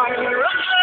Run, run.